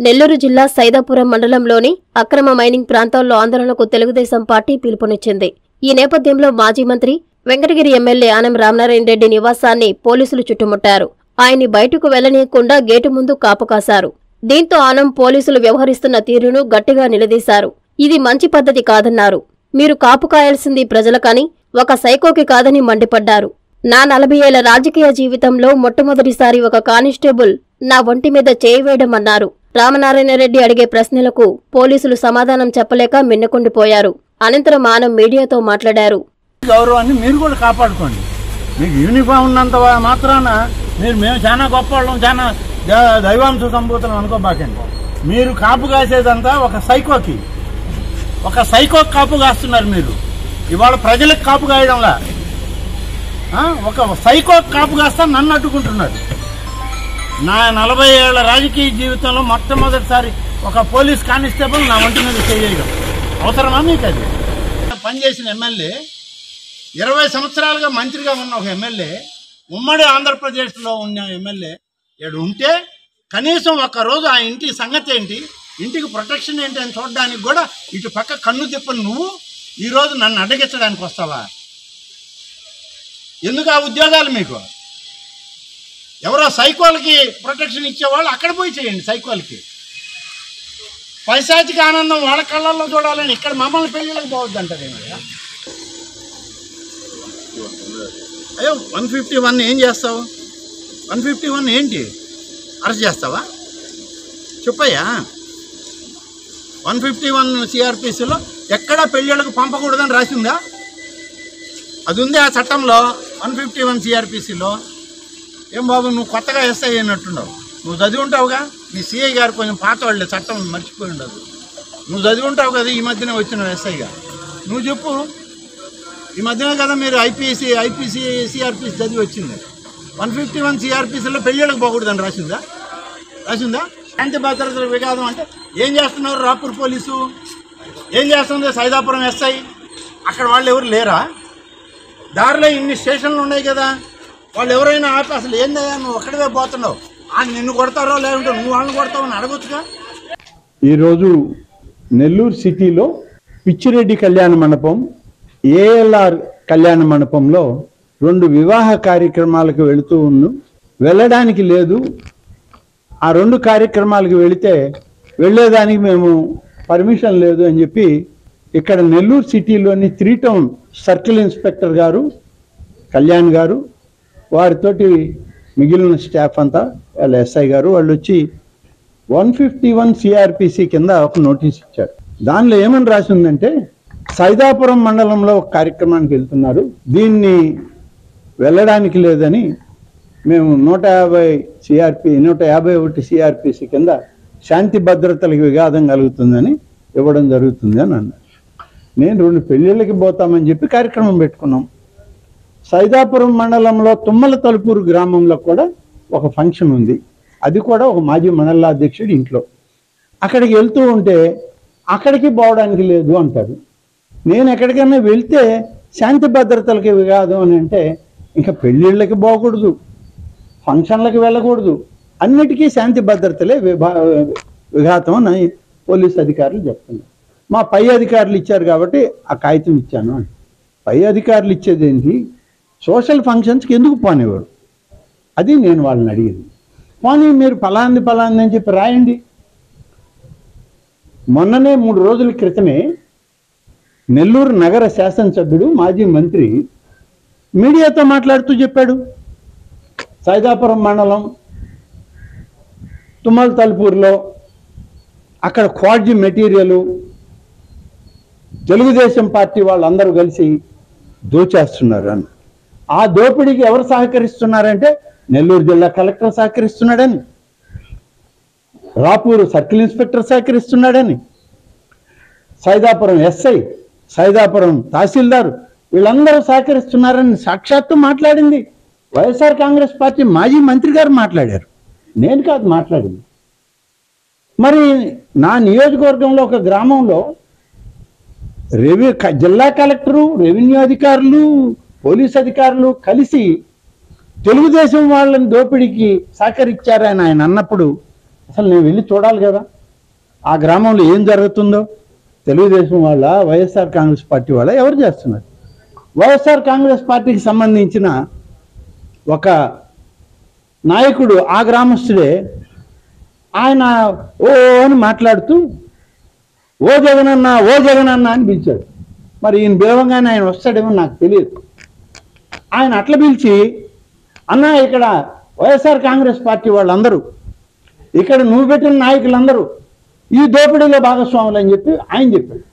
నెల్లూరు జిల్లా సైదాపురం మండలంలోని అక్రమ మైనింగ్ ప్రాంతాల్లో ఆందోళనకు తెలుగుదేశం పార్టీ పిలుపునిచ్చింది. ఈ నేపథ్యంలో మాజీ మంత్రి వెంకటగిరి ఎమ్మెల్యే ఆనం రామనారాయణ రెడ్డి నివాసాన్ని పోలీసులు చుట్టుముట్టారు. ఆయన్ని బయటకు వెళ్ళనీయకుండా గేటు ముందు కాపుకాశారు దీంతో ఆనం పోలీసులు వ్యవహరిస్తున్న తీరును గట్టిగా నిలదీశారు. ఇది మంచి పద్ధతి కాదన్నారు. మీరు కాపు కాయాల్సింది ప్రజలకని ఒక సైకోకి కాదని మండిపడ్డారు. నా నలభై ఏళ్ళ రాజకీయ జీవితంలో మొట్టమొదటిసారి ఒక కానిస్టేబుల్ నా ఒంటి మీద చేయి రామనారాయణరెడ్డి రెడ్డి అడిగే ప్రశ్నలకు పోలీసులు సమాధానం చెప్పలేక మిన్నకుండిపోయారు. అనంతరం ఆనం మీడియాతో మాట్లాడారు. గౌరవాన్ని మీరు కూడా కాపాడుకోండి. మీకు యూనిఫామ్ ఉన్నంత మాత్రాన మీరు మేము చాలా గొప్ప వాళ్ళం చాలా దైవాంశ సంభూతులం అనుకోబాకండి. మీరు కాపు కాసేదంతా ఒక సైకోకి. ఒక సైకో కాపు కాస్తున్నారు మీరు. ఇవాళ ప్రజలకు కాపు కాయడంలా. ఒక సైకో కాపు కాస్తా నన్ను అడ్డుకుంటున్నారు. నా నలభై ఏళ్ళ రాజకీయ జీవితంలో మొట్టమొదటిసారి ఒక పోలీస్ కానిస్టేబుల్ నా ఒంటి మీద చేయడం అవసరమా మీకు అది? పనిచేసిన ఎమ్మెల్యే ఇరవై సంవత్సరాలుగా మంత్రిగా ఉన్న ఒక ఎమ్మెల్యే ఉమ్మడి ఆంధ్రప్రదేశ్లో ఉన్న ఎమ్మెల్యే ఇక్కడ ఉంటే కనీసం ఒక్క రోజు ఆ ఇంటి సంగతి ఏంటి? ఇంటికి ప్రొటెక్షన్ ఏంటి అని చూడడానికి కూడా ఇటు పక్క కన్ను తిప్పని నువ్వు ఈరోజు నన్ను అడ్డగించడానికి వస్తావా? ఎందుకు ఆ ఉద్యోగాలు మీకు? ఎవరో సైకోలకి ప్రొటెక్షన్ ఇచ్చేవాళ్ళు అక్కడ పోయి చేయండి సైకోలకి. పైశాచిక ఆనందం వాళ్ళ కళ్ళల్లో చూడాలని ఇక్కడ మమ్మల్ని పెళ్ళిళ్ళకి పోవద్దు అంటారు అయ్యో వన్ ఫిఫ్టీ వన్ ఏం చేస్తావు? వన్ ఫిఫ్టీ వన్ ఏంటి? అరెస్ట్ చేస్తావా? చెప్పయ్యా. వన్ ఫిఫ్టీ వన్ సిఆర్పిసిలో ఎక్కడా పెళ్ళిళ్ళకు పంపకూడదని రాసిందా? అది ఉంది ఆ చట్టంలో వన్ ఫిఫ్టీ వన్ సిఆర్పిసిలో. ఏం బాబు నువ్వు కొత్తగా ఎస్ఐ అయినట్టున్నావు నువ్వు చదివి ఉంటావుగా నీ సిఐ గారు కొంచెం పాత వాళ్ళే చట్టం మర్చిపోయి ఉండదు. నువ్వు చదివి ఉంటావు కదా ఈ మధ్యనే వచ్చిన ఎస్ఐగా నువ్వు చెప్పు. ఈ మధ్యనే కదా మీరు ఐపీసీ ఐపీసీ సిఆర్పిసి చదివి వచ్చింది. వన్ ఫిఫ్టీ వన్ సిఆర్పిసిలో పెళ్ళిళ్ళకి పోకూడదని రాసిందా? రాసిందా? శాంతి భద్రతల విఘాతం అంటే ఏం చేస్తున్నారు రాపూర్ పోలీసు? ఏం చేస్తుంది సైదాపురం ఎస్ఐ అక్కడ వాళ్ళు ఎవరు లేరా? దారిలో ఇన్ని స్టేషన్లు ఉన్నాయి కదా. వాళ్ళు ఎవరైనా ఆపి అసలు ఏందయ్యా నువ్వు ఒక్కడవే పోతున్నావు? ఆ నిన్ను కొడతారో లేకుంటే నువ్వు వాళ్ళని కొడతావు అని అడగొచ్చుగా ఈరోజు నెల్లూరు సిటీలో పిచ్చిరెడ్డి కళ్యాణ మండపం ఏఎల్ఆర్ కళ్యాణ మండపంలో రెండు వివాహ కార్యక్రమాలకు వెళుతూ ఉన్నాం వెళ్ళడానికి లేదు. ఆ రెండు కార్యక్రమాలకు వెళితే వెళ్ళేదానికి మేము పర్మిషన్ లేదు అని చెప్పి ఇక్కడ నెల్లూరు సిటీలోని త్రీ టౌన్ సర్కిల్ ఇన్స్పెక్టర్ గారు కళ్యాణ్ గారు వారితోటి మిగిలిన స్టాఫ్ అంతా వాళ్ళ ఎస్ఐ గారు వాళ్ళు వచ్చి వన్ ఫిఫ్టీ వన్ సిఆర్పిసి కింద ఒక నోటీస్ ఇచ్చారు. దానిలో ఏమని రాసి ఉందంటే సైదాపురం మండలంలో ఒక కార్యక్రమానికి వెళ్తున్నారు. దీన్ని వెళ్ళడానికి లేదని మేము నూట యాభై సిఆర్పి నూట యాభై ఒకటి సిఆర్పిసి కింద శాంతి భద్రతలకు విఘాతం కలుగుతుందని ఇవ్వడం జరుగుతుంది అని అన్నారు. నేను రెండు పెళ్ళిళ్ళకి పోతామని చెప్పి కార్యక్రమం పెట్టుకున్నాం. సైదాపురం మండలంలో తుమ్మల తలుపూరు గ్రామంలో కూడా ఒక ఫంక్షన్ ఉంది. అది కూడా ఒక మాజీ మండలాధ్యక్షుడు ఇంట్లో. అక్కడికి వెళ్తూ ఉంటే అక్కడికి పోవడానికి లేదు అంటారు నేను ఎక్కడికైనా వెళ్తే శాంతి భద్రతలకి కాదు అని అంటే ఇంకా పెళ్ళిళ్ళకి పోకూడదు ఫంక్షన్లకు వెళ్ళకూడదు. అన్నిటికీ శాంతి భద్రతలే విభా విఘాతం అని పోలీస్ అధికారులు చెప్తున్నారు. మా పై అధికారులు ఇచ్చారు కాబట్టి ఆ కాగితం ఇచ్చాను పై అధికారులు ఇచ్చేది ఏంటి? సోషల్ ఫంక్షన్స్కి ఎందుకు పోనివ్వరు? అది నేను వాళ్ళని అడిగింది. పోనీ మీరు ఫలాంది ఫలాంది అని చెప్పి రాయండి. మొన్ననే మూడు రోజుల క్రితమే నెల్లూరు నగర శాసనసభ్యుడు మాజీ మంత్రి మీడియాతో మాట్లాడుతూ చెప్పాడు. సైదాపురం మండలం తుమ్మల తలుపూరులో అక్కడ క్వాడ్జి మెటీరియల్ తెలుగుదేశం పార్టీ వాళ్ళందరూ కలిసి దోచేస్తున్నారు అని ఆ దోపిడీకి ఎవరు సహకరిస్తున్నారంటే నెల్లూరు జిల్లా కలెక్టర్ సహకరిస్తున్నాడని రాపూరు సర్కిల్ ఇన్స్పెక్టర్ సహకరిస్తున్నాడని సైదాపురం ఎస్ఐ సైదాపురం తహసీల్దారు వీళ్ళందరూ సహకరిస్తున్నారని సాక్షాత్తు మాట్లాడింది. వైఎస్ఆర్ కాంగ్రెస్ పార్టీ మాజీ మంత్రి గారు మాట్లాడారు. నేను కాదు మాట్లాడింది. మరి నా నియోజకవర్గంలో ఒక గ్రామంలో రెవెన్యూ జిల్లా కలెక్టరు రెవెన్యూ అధికారులు పోలీస్ అధికారులు కలిసి తెలుగుదేశం వాళ్ళని దోపిడీకి సహకరించారని ఆయన అన్నప్పుడు అసలు నేను వెళ్ళి చూడాలి కదా. ఆ గ్రామంలో ఏం జరుగుతుందో తెలుగుదేశం వాళ్ళ వైఎస్ఆర్ కాంగ్రెస్ పార్టీ వాళ్ళ ఎవరు చేస్తున్నారు? వైఎస్ఆర్ కాంగ్రెస్ పార్టీకి సంబంధించిన ఒక నాయకుడు ఆ గ్రామస్తుడే ఆయన ఓ అని మాట్లాడుతూ ఓ జగనన్న ఓ జగనన్న అని పిలిచాడు. మరి ఈయన పిలవంగానే ఆయన వస్తాడేమో నాకు తెలియదు. ఆయన అట్ల పిలిచి అన్న ఇక్కడ వైఎస్ఆర్ కాంగ్రెస్ పార్టీ వాళ్ళందరూ ఇక్కడ నువ్వు పెట్టిన నాయకులందరూ ఈ దోపిడీలో భాగస్వాములు అని చెప్పి ఆయన చెప్పాడు.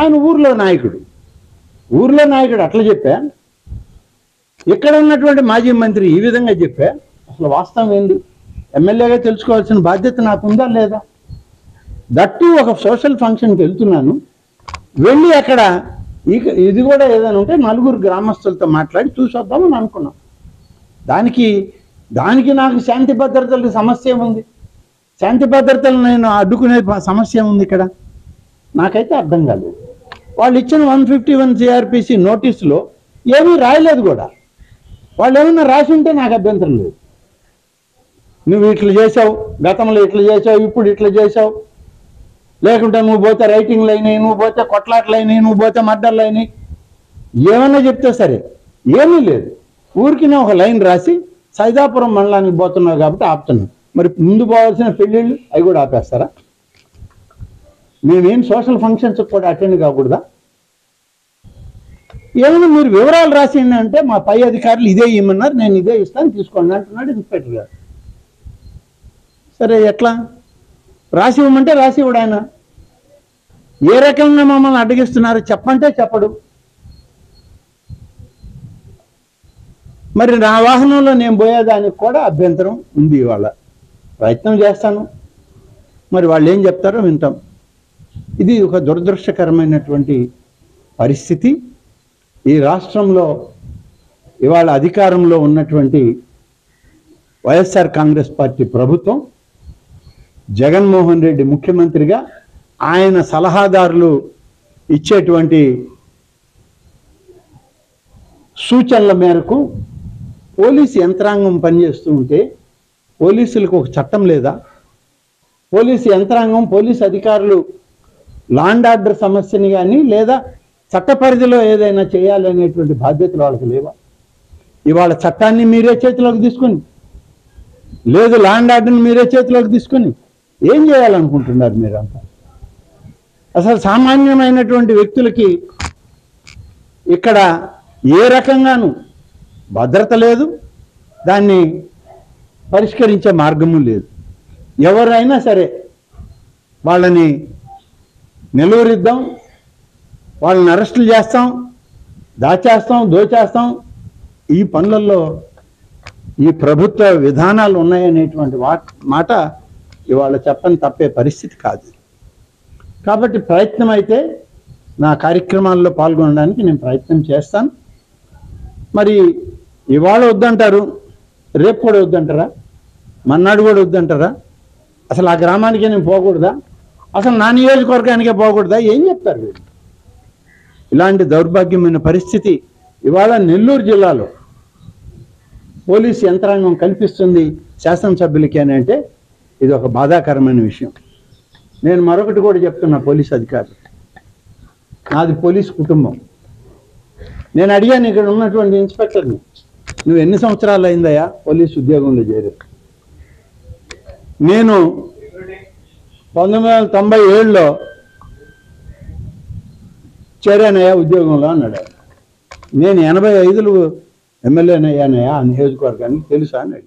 ఆయన ఊర్లో నాయకుడు. ఊర్లో నాయకుడు అట్లా చెప్పా. ఇక్కడ ఉన్నటువంటి మాజీ మంత్రి ఈ విధంగా చెప్పా అసలు వాస్తవం ఏంది? ఎమ్మెల్యేగా తెలుసుకోవాల్సిన బాధ్యత నాకు ఉందా లేదా? దట్టు ఒక సోషల్ ఫంక్షన్కి వెళ్తున్నాను. వెళ్ళి అక్కడ ఇక ఇది కూడా ఏదైనా ఉంటే నలుగురు గ్రామస్తులతో మాట్లాడి చూసొద్దామని అనుకున్నాం. దానికి దానికి నాకు శాంతి భద్రతలకు సమస్య ఉంది శాంతి భద్రతలు నేను అడ్డుకునే సమస్య ఉంది ఇక్కడ? నాకైతే అర్థం కాలేదు. వాళ్ళు ఇచ్చిన వన్ ఫిఫ్టీ వన్ సిఆర్పిసి నోటీసులో ఏమీ రాయలేదు కూడా. వాళ్ళు ఏమైనా రాసి ఉంటే నాకు అభ్యంతరం లేదు. నువ్వు ఇట్లా చేసావు గతంలో ఇట్లా చేసావు ఇప్పుడు ఇట్లా చేసావు లేకుంటే నువ్వు పోతే రైటింగ్లు అయినాయి నువ్వు పోతే కొట్లాట్లు అయినాయి నువ్వు పోతే మర్డర్లు అయినాయి ఏమన్నా చెప్తే సరే. ఏమీ లేదు. ఊరికినే ఒక లైన్ రాసి సైదాపురం మండలానికి పోతున్నావు కాబట్టి ఆపుతున్నావు. మరి ముందు పోవాల్సిన పెళ్ళిళ్ళు అవి కూడా ఆపేస్తారా? మేమేం సోషల్ ఫంక్షన్స్ కూడా అటెండ్ కాకూడదా? ఏమైనా మీరు వివరాలు రాసింది అంటే మా పై అధికారులు ఇదే ఇమ్మన్నారు నేను ఇదే ఇస్తాను తీసుకోండి అంటున్నాడు ఇన్స్పెక్టర్ గారు. సరే ఎట్లా? రాసి ఇవ్వమంటే రాసి ఇవ్వడు ఆయన. ఏ రకంగా మమ్మల్ని అడ్డగిస్తున్నారు చెప్పంటే చెప్పడు. మరి నా వాహనంలో నేను పోయేదానికి కూడా అభ్యంతరం ఉంది ఇవాళ. ప్రయత్నం చేస్తాను. మరి వాళ్ళు ఏం చెప్తారో వింటాం. ఇది ఒక దురదృష్టకరమైనటువంటి పరిస్థితి. ఈ రాష్ట్రంలో ఇవాళ అధికారంలో ఉన్నటువంటి వైఎస్ఆర్ కాంగ్రెస్ పార్టీ ప్రభుత్వం జగన్మోహన్ రెడ్డి ముఖ్యమంత్రిగా ఆయన సలహాదారులు ఇచ్చేటువంటి సూచనల మేరకు పోలీసు యంత్రాంగం పనిచేస్తూ ఉంటే పోలీసులకు ఒక చట్టం లేదా? పోలీసు యంత్రాంగం పోలీసు అధికారులు లాండ్ ఆర్డర్ సమస్యని కానీ లేదా చట్ట పరిధిలో ఏదైనా చేయాలనేటువంటి బాధ్యతలు వాళ్ళకి లేవా? ఇవాళ చట్టాన్ని మీరే చేతిలోకి తీసుకొని లేదు లాండ్ ఆర్డర్ని మీరే చేతిలోకి తీసుకొని ఏం చేయాలనుకుంటున్నారు మీరంతా? అసలు సామాన్యమైనటువంటి వ్యక్తులకి ఇక్కడ ఏ రకంగానూ భద్రత లేదు దాన్ని పరిష్కరించే మార్గము లేదు. ఎవరైనా సరే వాళ్ళని నిలువరిద్దాం వాళ్ళని అరెస్టులు చేస్తాం దాచేస్తాం దోచేస్తాం. ఈ పనులలో ఈ ప్రభుత్వ విధానాలు ఉన్నాయనేటువంటి వా- మాట ఇవాళ చెప్పని తప్పే పరిస్థితి కాదు. కాబట్టి ప్రయత్నం అయితే నా కార్యక్రమాల్లో పాల్గొనడానికి నేను ప్రయత్నం చేస్తాను. మరి ఇవాళ వద్దంటారు రేపు కూడా వద్దంటారా? మన్నాడు కూడా వద్దంటారా? అసలు ఆ గ్రామానికే నేను పోకూడదా? అసలు నా నియోజకవర్గానికే పోకూడదా? ఏం చెప్తారు వీళ్ళు? ఇలాంటి దౌర్భాగ్యమైన పరిస్థితి ఇవాళ నెల్లూరు జిల్లాలో పోలీసు యంత్రాంగం కల్పిస్తుంది శాసనసభ్యులకి అని అంటే ఇది ఒక బాధాకరమైన విషయం. నేను మరొకటి కూడా చెప్తున్నా పోలీస్ అధికారులు. నాది పోలీస్ కుటుంబం. నేను అడిగాను ఇక్కడ ఉన్నటువంటి ఇన్స్పెక్టర్ని నువ్వు ఎన్ని సంవత్సరాలు అయిందయ్యా పోలీస్ ఉద్యోగంలో చేరు నేను పంతొమ్మిది వందల తొంభై ఏడులో చేరానయ్యా ఉద్యోగంలో అన్నాడు. నేను ఎనభై ఐదులు ఎమ్మెల్యేనయ్యానయ్యా ఆ నియోజకవర్గానికి తెలుసా అన్నాడు